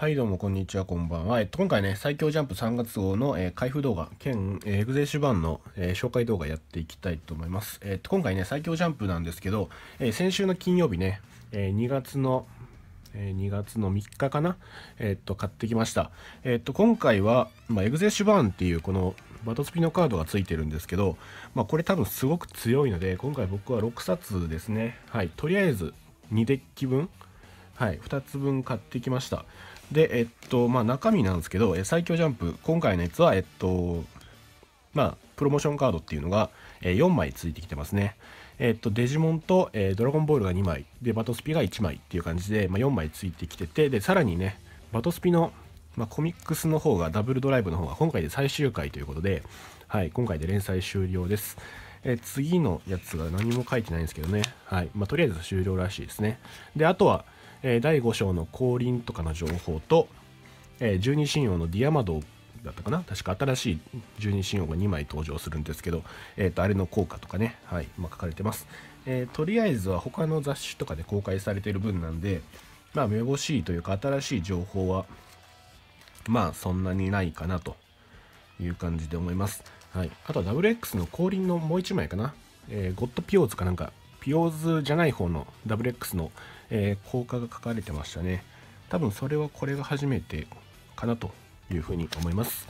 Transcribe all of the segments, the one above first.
はいどうもこんにちはこんばんは。えっと、今回ね、最強ジャンプ3月号の、えー開封動画兼、えーエグゼーシュ版の、えー紹介動画やっていきたいと思います。えっと、今回ね、最強ジャンプなんですけど、え先週の金曜日ね、え2月の、え2月の3日かなえっと、買ってきました。えっと、今回は、まあ、エグゼーシュ版っていうこのバトスピのカードがついてるんですけど、まあ、これ多分すごく強いので、今回僕は6冊ですね。はい、とりあえず2デッキ分はい、2つ分買ってきました。で、えっと、まあ中身なんですけど、え最強ジャンプ、今回のやつは、えっと、まあ、プロモーションカードっていうのが、え4枚ついてきてますね。えっと、デジモンと、えドラゴンボールが2枚、で、バトスピが1枚っていう感じで、まあ、4枚ついてきてて、で、さらにね、バトスピの、まあ、コミックスの方が、ダブルドライブの方が今回で最終回ということで、はい、今回で連載終了です。え次のやつが何も書いてないんですけどね。はい。まあ、とりあえず終了らしいですね。で、あとは、え第5章の降臨とかの情報と、えー、12神王のディアマドだったかな確か新しい12神王が2枚登場するんですけど、えー、とあれの効果とかね、はいまあ、書かれてます、えーとりあえずは他の雑誌とかで公開されている分なんでまあめぼしいというか新しい情報はまあそんなにないかなという感じで思います。はい。あとは WX の後輪のもう1枚かな。えーゴッドピオーズかなんか、ピオーズじゃない方の WX の、えー効果が書かれてましたね。多分それはこれが初めてかなというふうに思います。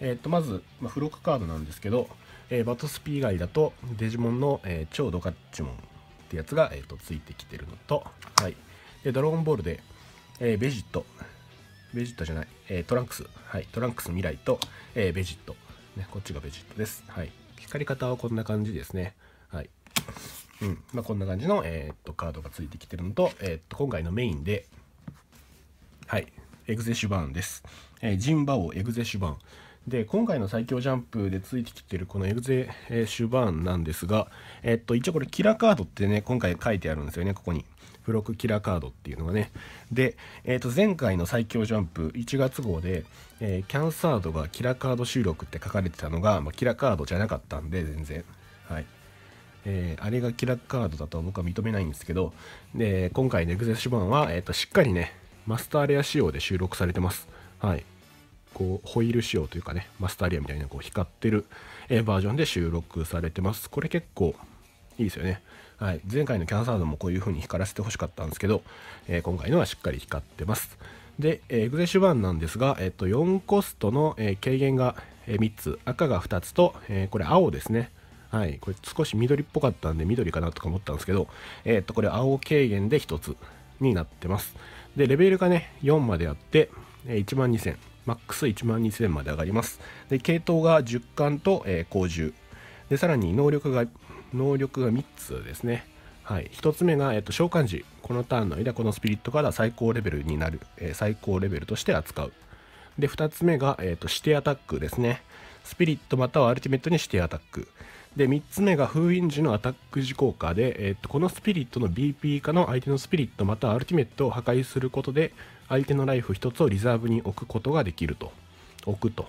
えっ、と、まず、まあ、付録カードなんですけど、えーバトスピ以外だとデジモンの、えー超ドカッチモンってやつが、えーとついてきてるのと、はい。で、ドラゴンボールで、えーベジット、ベジットじゃない、えートランクス。はい。トランクス未来と、えーベジット。ね、こっちがベジットです。はい。光り方はこんな感じですね。はい。うん。まあ、こんな感じの、えーっと、カードがついてきてるのと、えーっと、今回のメインで、はい。エグゼシュバーンです。えージンバオエグゼシュバーン。で、今回の最強ジャンプでついてきてるこのエグゼシュバーンなんですが、えっと、一応これキラーカードってね、今回書いてあるんですよね、ここに。付録キラーカードっていうのがね。で、えー、と前回の最強ジャンプ1月号で、えーキャンサードがキラーカード収録って書かれてたのが、まあ、キラーカードじゃなかったんで、全然。はい。えーあれがキラーカードだとは僕は認めないんですけど、で、今回のエグゼシュバンは、えー、としっかりね、マスターレア仕様で収録されてます。はい。こう、ホイール仕様というかね、マスターレアみたいなこう光ってる、えバージョンで収録されてます。これ結構いいですよね。はい。前回のキャンサードもこういう風に光らせてほしかったんですけど、えー今回のはしっかり光ってます。で、えーエグゼシュバンなんですが、えっ、と、4コストの、え軽減が、3つ、赤が2つと、えこれ青ですね。はい。これ少し緑っぽかったんで緑かなとか思ったんですけど、えっ、と、これ青軽減で1つになってます。で、レベルがね、4まであって、え1万2000、マックス1万2000まで上がります。で、系統が10巻と、えー、高10。で、さらに能力が、能力が3つですね。はい。1つ目が、えっ、と、召喚時。このターンの間、このスピリットから最高レベルになる、えー最高レベルとして扱う。で、2つ目が、えっ、と、指定アタックですね。スピリットまたはアルティメットに指定アタック。で、3つ目が封印時のアタック時効果で、えっと、このスピリットの BP 化の相手のスピリットまたはアルティメットを破壊することで、相手のライフ1つをリザーブに置くことができると。置くと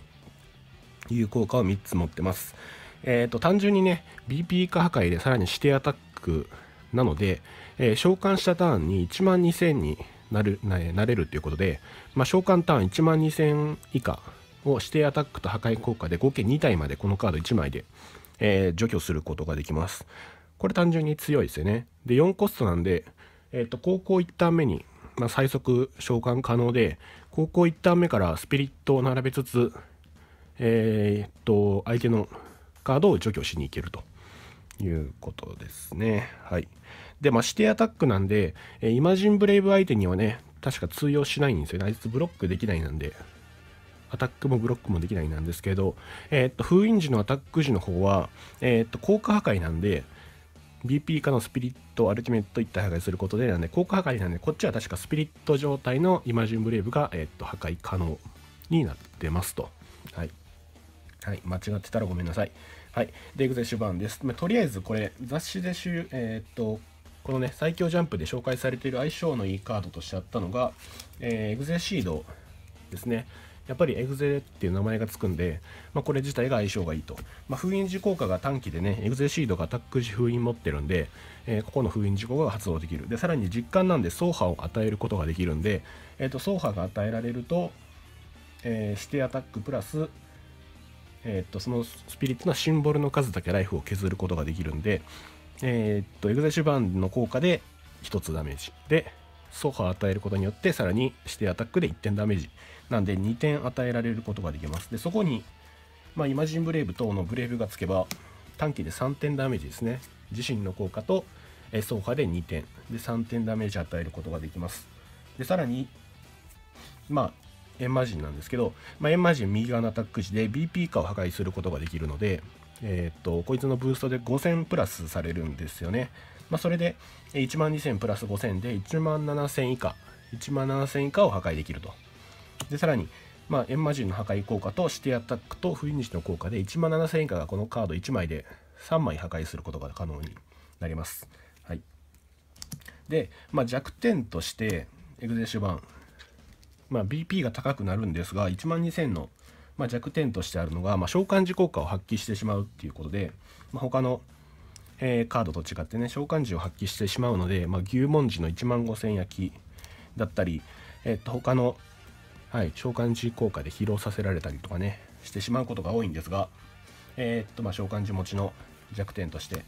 いう効果を3つ持ってます。えっ、と、単純にね、BP 化破壊でさらに指定アタックなので、えー召喚したターンに1万2000になるななれるということで、まあ、召喚ターン1万2000以下を指定アタックと破壊効果で合計2体までこのカード1枚で、えー除去することができます。これ単純に強いですよね。で、4コストなんで、えっ、と、高校1ターン目に、まあ、最速召喚可能で、高校1ターン目からスピリットを並べつつ、えーっと、相手のカードを除去しに行けるということですね。はい。で、まあ、指定アタックなんで、えイマジンブレイブ相手にはね、確か通用しないんですよね。あいつブロックできないなんで、アタックもブロックもできないなんですけど、えーっと、封印時のアタック時の方は、えーっと、効果破壊なんで、BP 化のスピリット、アルティメット一体破壊することで、なんで、効果破壊なんで、こっちは確かスピリット状態のイマジンブレイブが、えーっと、破壊可能になってますと。はい。はい、間違ってたらごめんなさい。はい、で、エグゼシュバーンです。まあとりあえずこれ、雑誌でしゅ、えーっと、このね、最強ジャンプで紹介されている相性のいいカードとしてあったのが、えーエグゼシードですね。やっぱりエグゼっていう名前がつくんで、まあ、これ自体が相性がいいと、まあ、封印時効果が短期でねエグゼシードがアタック時封印持ってるんで、えー、ここの封印時効果が発動できる。でさらに実感なんで走破を与えることができるんで、えー、と走破が与えられると、えー、指定アタックプラスえー、とそのスピリットのシンボルの数だけライフを削ることができるんで、えっ、とエグゼシュバンの効果で1つダメージ。で走破を与えることによってさらに指定アタックで1点ダメージ。なんで2点与えられることができます。でそこに、まあ、イマジンブレイブ等のブレイブがつけば短期で3点ダメージですね。自身の効果と走破で2点。で3点ダメージ与えることができます。でさらにまあエンマジンなんですけど、まあ、エンマジン右側のアタック時で BP 以下を破壊することができるので、えー、っとこいつのブーストで5000プラスされるんですよね。まあ、それで1万2000プラス5000で1万7000以下。1万7000以下を破壊できると。でさらにまあ、エンマジンの破壊効果と指定アタックと不意日の効果で1万7000以下がこのカード1枚で3枚破壊することが可能になります。はい、で、まあ、弱点としてエグゼシュ版、まあ、BP が高くなるんですが1万2000の、まあ、弱点としてあるのが、まあ、召喚時効果を発揮してしまうっていうことで、まあ、他のえー、カードと違ってね召喚時を発揮してしまうので、まあ、牛文字の1万5000焼きだったり、えー、っと他の、はい、召喚時効果で疲労させられたりとかねしてしまうことが多いんですが、えー、っとまあ、召喚時持ちの弱点として、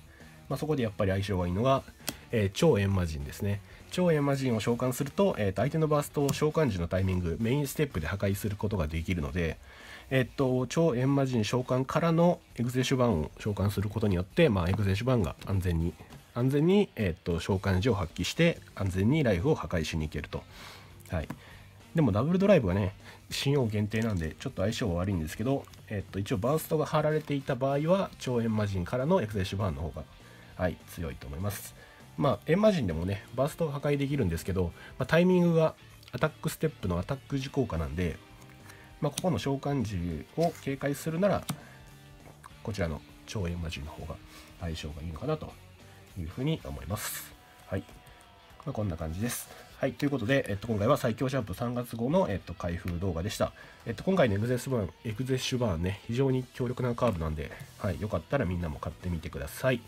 まあ、そこでやっぱり相性がいいのが、えー、超閻魔人ですね超閻魔人を召喚すると,、えー、と相手のバーストを召喚時のタイミングメインステップで破壊することができるので、えっと、超閻魔人召喚からのエグゼシュバンを召喚することによって、まあ、エグゼシュバンが安全に安全に、えっと、召喚時を発揮して安全にライフを破壊しに行けると。はい、でもダブルドライブはね信用限定なんでちょっと相性は悪いんですけど、えっと、一応バーストが貼られていた場合は超閻魔人からのエグゼッシュバーンの方が、はい、強いと思います。まあ、エンマ人でもね、バーストが破壊できるんですけど、まあ、タイミングがアタックステップのアタック時効果なんで、まあ、ここの召喚時を警戒するならこちらの超閻魔人の方が相性がいいのかなというふうに思います。はい。まあ、こんな感じです。はい。ということで、えっと、今回は最強シャンプー3月号の、えっと、開封動画でした。えっと、今回ね、エグゼスバーン、エグゼッシュバーンね、非常に強力なカーブなんで、はい。よかったらみんなも買ってみてください。